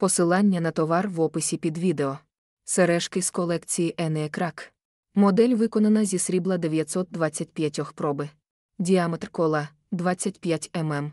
Посилання на товар в описі під відео. Сережки з колекції Енеекрак. Модель виконана зі срібла 925 проби. Діаметр кола 25 мм.